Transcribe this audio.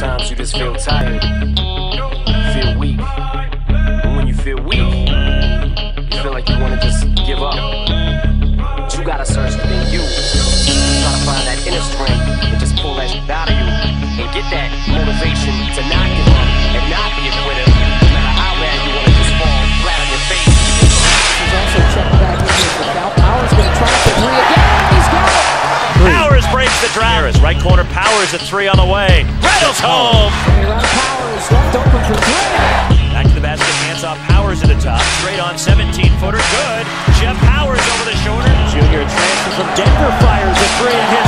Sometimes you just feel tired, feel weak. And when you feel weak, you feel like you wanna just give up. But you gotta search within you. Try to find that inner strength and just pull that shit out of you. And get that motivation to not give up and not be a quitter. Powers breaks the drought. Right corner Powers at three on the way. Rattles home. Coming around Powers left open for three. Back to the basket, hands off Powers at the top. Straight on 17 footer. Good. Jeff Powers over the shoulder. Junior transfer from Denver fires it